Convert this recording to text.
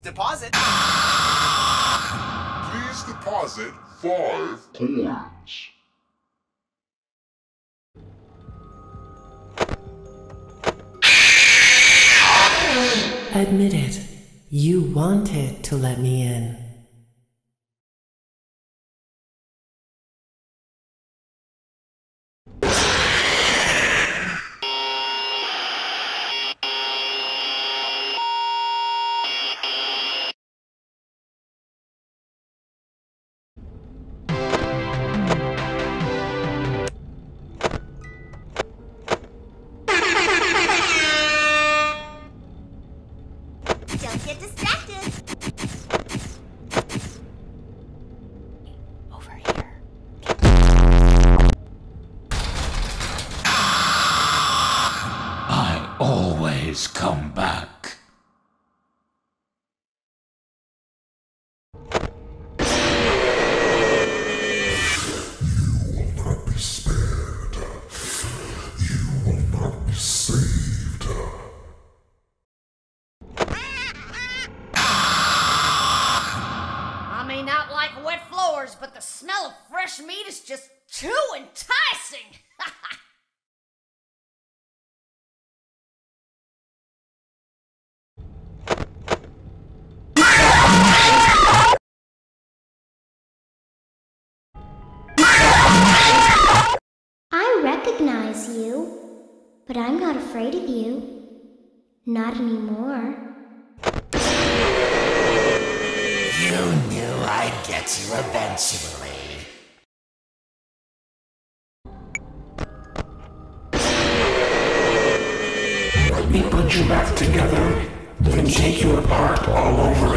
Deposit. Please deposit five coins. Admit it. You wanted to let me in. Always come back. You will not be spared. You will not be saved. I may not like wet floors, but the smell of fresh meat is just too enticing. Recognize you, but I'm not afraid of you. Not anymore. You knew I'd get you eventually. Let me put you back together, then take you apart all over